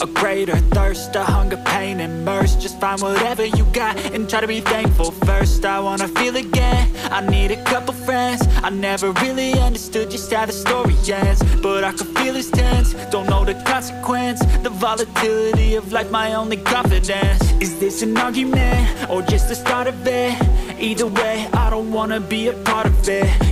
a greater thirst, a hunger, pain, mercy. Just find whatever you got and try to be thankful first. I wanna feel again, I need a couple friends. I never really understood just how the story ends But I can feel it's tense, don't know the consequence The volatility of life, my only confidence. Is this an argument, or just the start of it? Either way, I don't wanna be a part of it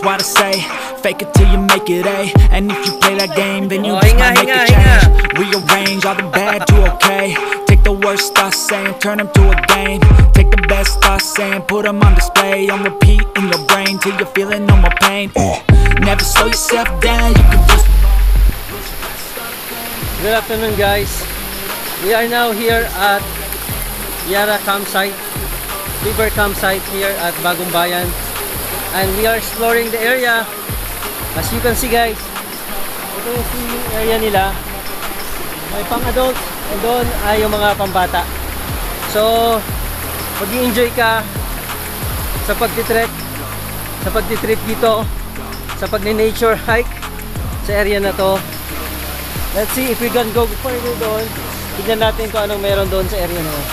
That's why I say, fake it till you make it A. And if you play that game, then you Oh, just hinga, might make a hinga, hinga. change. Rearrange all the bad to okay. Take the worst thoughts saying, turn them to a game. Take the best thoughts saying, put them on display. On repeat in your brain till you're feeling no more pain. Uh, never slow yourself down, you can just. Good afternoon guys. We are now here at Yara campsite, River campsite here at Bagumbayan Bayan. And we are exploring the area. As you can see guys, ito yung swimming area nila. May pang adults and doon ay yung mga pambata. So, mag enjoy ka sa pagtitrek, sa pagtitrip dito, sa pag-nature hike sa area na to. Let's see if we can go further doon. Tignan natin kung anong meron doon sa area na yun.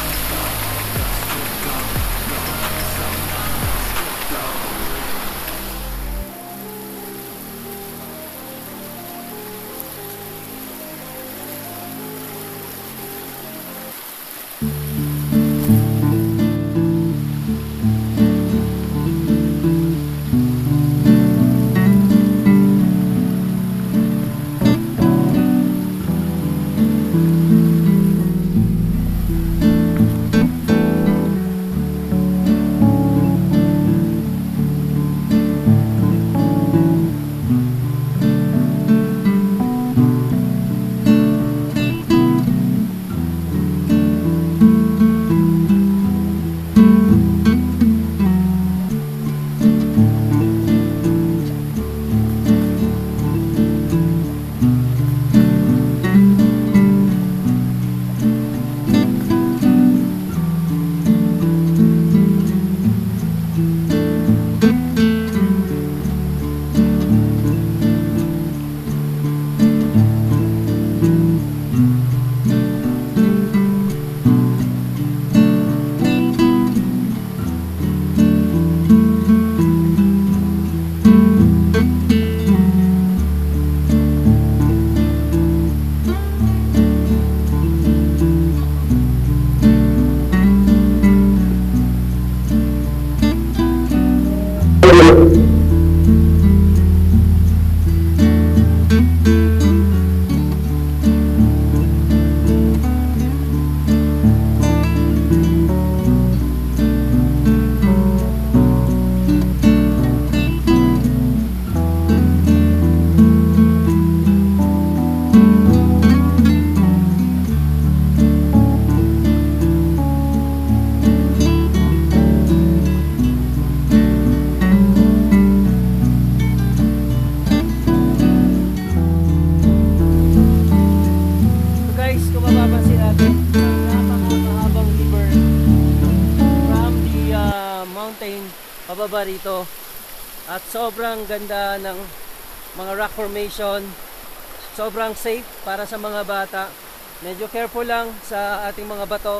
Pababa rito. At sobrang ganda ng mga rock formation. Sobrang safe para sa mga bata. Medyo careful lang sa ating mga bato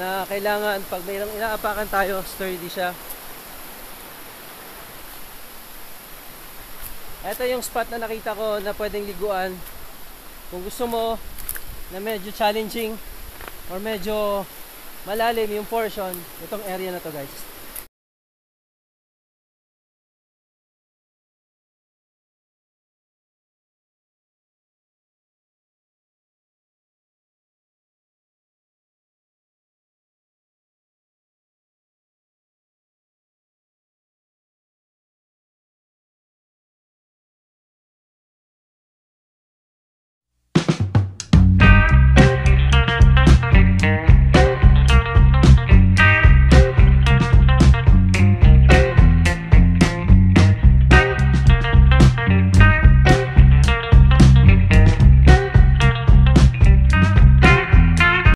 na kailangan pag mayroong inaapakan tayo, sturdy siya. Ito yung spot na nakita ko na pwedeng liguan. Kung gusto mo na medyo challenging or medyo malalim yung portion, itong area na to guys.